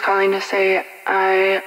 calling to say I